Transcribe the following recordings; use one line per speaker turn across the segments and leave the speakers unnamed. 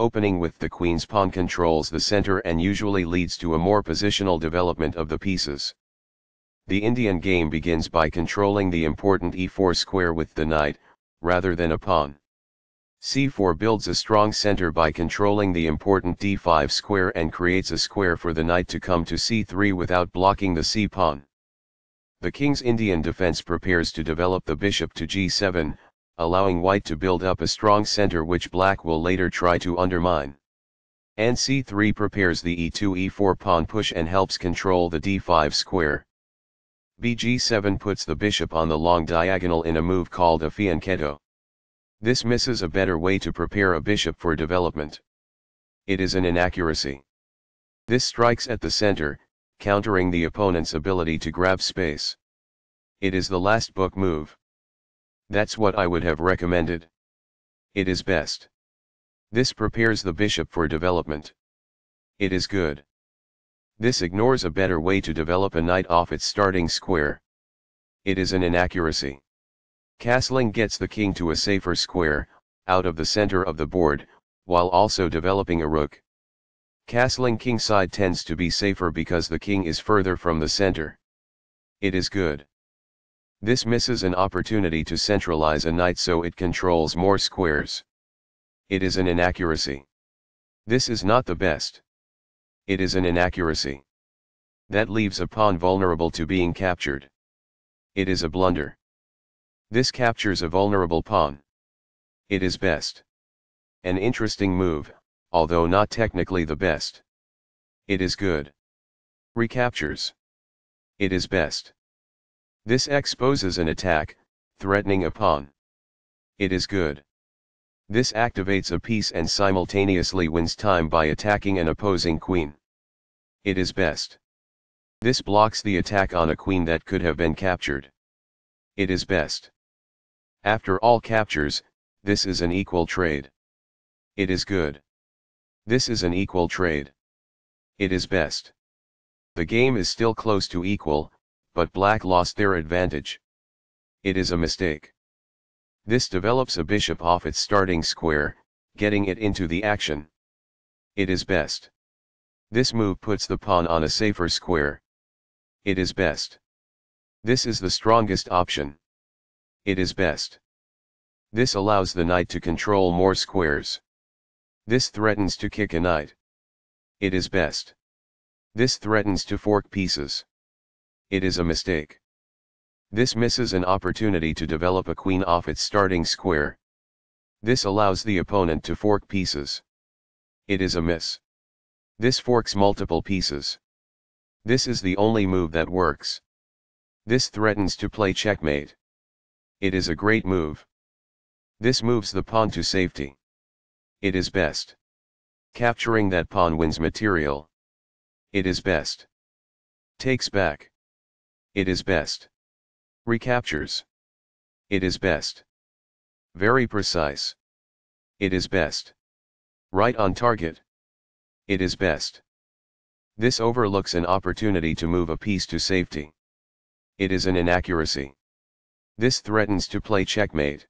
opening with the queen's pawn controls the center and usually leads to a more positional development of the pieces. The Indian game begins by controlling the important e4 square with the knight, rather than a pawn. c4 builds a strong center by controlling the important d5 square and creates a square for the knight to come to c3 without blocking the c-pawn. The king's Indian defense prepares to develop the bishop to g7, allowing white to build up a strong center which black will later try to undermine. Nc3 prepares the e2-e4 pawn push and helps control the d5 square. bg7 puts the bishop on the long diagonal in a move called a fianchetto. This misses a better way to prepare a bishop for development. It is an inaccuracy. This strikes at the center, countering the opponent's ability to grab space. It is the last book move. That's what I would have recommended. It is best. This prepares the bishop for development. It is good. This ignores a better way to develop a knight off its starting square. It is an inaccuracy. Castling gets the king to a safer square, out of the center of the board, while also developing a rook. Castling kingside tends to be safer because the king is further from the center. It is good. This misses an opportunity to centralize a knight so it controls more squares. It is an inaccuracy. This is not the best. It is an inaccuracy. That leaves a pawn vulnerable to being captured. It is a blunder. This captures a vulnerable pawn. It is best. An interesting move, although not technically the best. It is good. Recaptures. It is best. This exposes an attack, threatening a pawn. It is good. This activates a piece and simultaneously wins time by attacking an opposing queen. It is best. This blocks the attack on a queen that could have been captured. It is best. After all captures, this is an equal trade. It is good. This is an equal trade. It is best. The game is still close to equal, but black lost their advantage. It is a mistake. This develops a bishop off its starting square, getting it into the action. It is best. This move puts the pawn on a safer square. It is best. This is the strongest option. It is best. This allows the knight to control more squares. This threatens to kick a knight. It is best. This threatens to fork pieces it is a mistake. This misses an opportunity to develop a queen off its starting square. This allows the opponent to fork pieces. It is a miss. This forks multiple pieces. This is the only move that works. This threatens to play checkmate. It is a great move. This moves the pawn to safety. It is best. Capturing that pawn wins material. It is best. Takes back. It is best. Recaptures. It is best. Very precise. It is best. Right on target. It is best. This overlooks an opportunity to move a piece to safety. It is an inaccuracy. This threatens to play checkmate.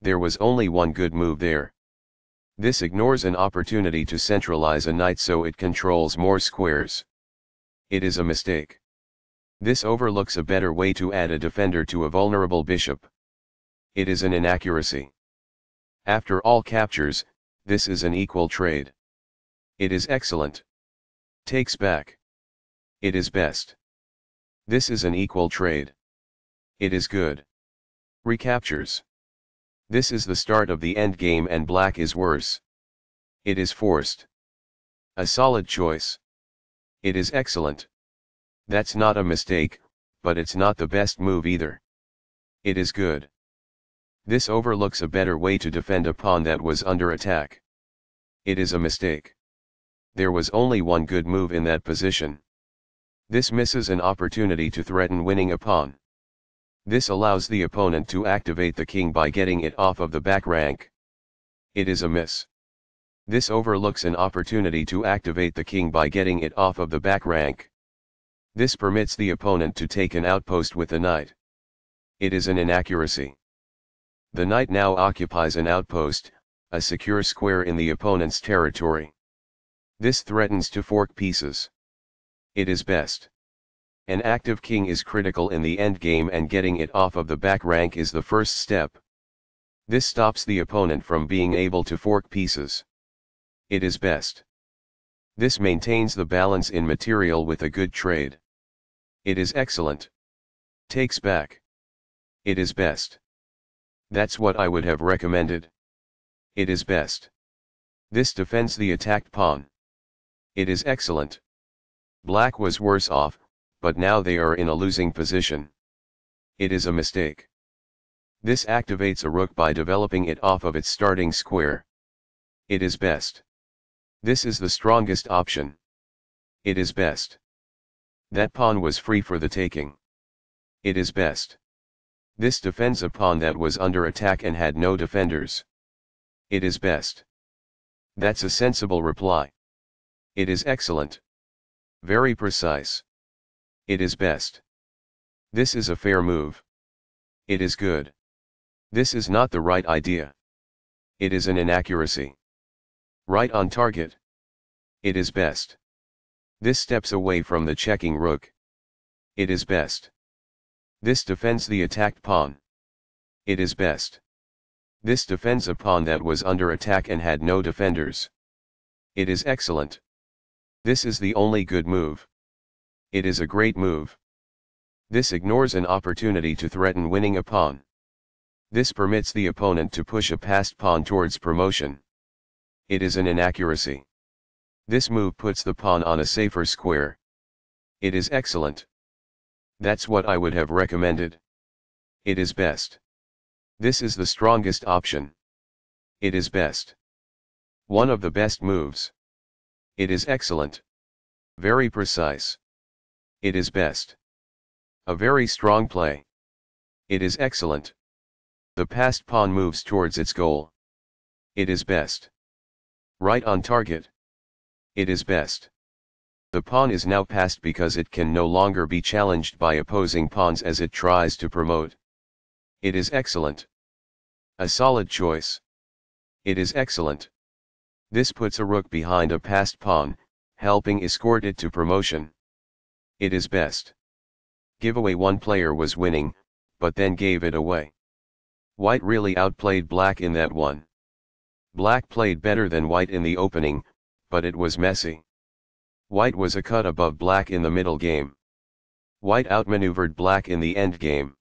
There was only one good move there. This ignores an opportunity to centralize a knight so it controls more squares. It is a mistake. This overlooks a better way to add a defender to a vulnerable bishop. It is an inaccuracy. After all captures, this is an equal trade. It is excellent. Takes back. It is best. This is an equal trade. It is good. Recaptures. This is the start of the endgame and black is worse. It is forced. A solid choice. It is excellent. That's not a mistake, but it's not the best move either. It is good. This overlooks a better way to defend a pawn that was under attack. It is a mistake. There was only one good move in that position. This misses an opportunity to threaten winning a pawn. This allows the opponent to activate the king by getting it off of the back rank. It is a miss. This overlooks an opportunity to activate the king by getting it off of the back rank. This permits the opponent to take an outpost with the knight. It is an inaccuracy. The knight now occupies an outpost, a secure square in the opponent's territory. This threatens to fork pieces. It is best. An active king is critical in the endgame and getting it off of the back rank is the first step. This stops the opponent from being able to fork pieces. It is best. This maintains the balance in material with a good trade. It is excellent. Takes back. It is best. That's what I would have recommended. It is best. This defends the attacked pawn. It is excellent. Black was worse off, but now they are in a losing position. It is a mistake. This activates a rook by developing it off of its starting square. It is best. This is the strongest option. It is best. That pawn was free for the taking. It is best. This defends a pawn that was under attack and had no defenders. It is best. That's a sensible reply. It is excellent. Very precise. It is best. This is a fair move. It is good. This is not the right idea. It is an inaccuracy. Right on target. It is best. This steps away from the checking rook. It is best. This defends the attacked pawn. It is best. This defends a pawn that was under attack and had no defenders. It is excellent. This is the only good move. It is a great move. This ignores an opportunity to threaten winning a pawn. This permits the opponent to push a passed pawn towards promotion. It is an inaccuracy. This move puts the pawn on a safer square. It is excellent. That's what I would have recommended. It is best. This is the strongest option. It is best. One of the best moves. It is excellent. Very precise. It is best. A very strong play. It is excellent. The passed pawn moves towards its goal. It is best. Right on target. It is best. The pawn is now passed because it can no longer be challenged by opposing pawns as it tries to promote. It is excellent. A solid choice. It is excellent. This puts a rook behind a passed pawn, helping escort it to promotion. It is best. Giveaway one player was winning, but then gave it away. White really outplayed black in that one. Black played better than white in the opening, but it was messy. White was a cut above black in the middle game. White outmaneuvered black in the end game.